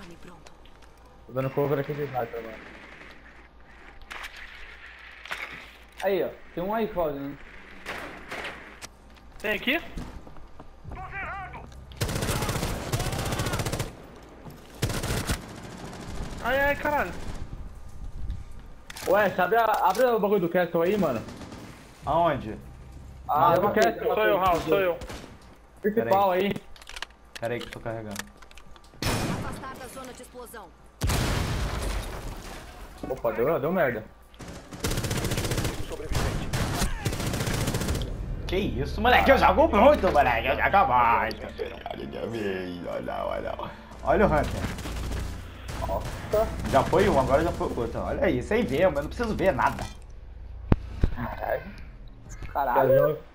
Drone pronto. Tô dando cover aqui de sniper, mano. Aí, ó. Tem um aí, Cláudio, né? Tem aqui? Ai, ai, caralho. Ué, sabe a, abre o bagulho do castle aí, mano. Aonde? Ah, eu o castle. Sou eu, Raul, sou eu. Principal aí. Pera aí que eu tô carregando. Zona de explosão. Opa, deu, deu merda. Que isso, moleque? Eu jogo muito, moleque. Eu jogo muito. Olha, olha. Olha o Hunter. Nossa. Já foi um, agora já foi o outro. Olha aí, sem ver, mas não preciso ver nada. Caralho. Caralho.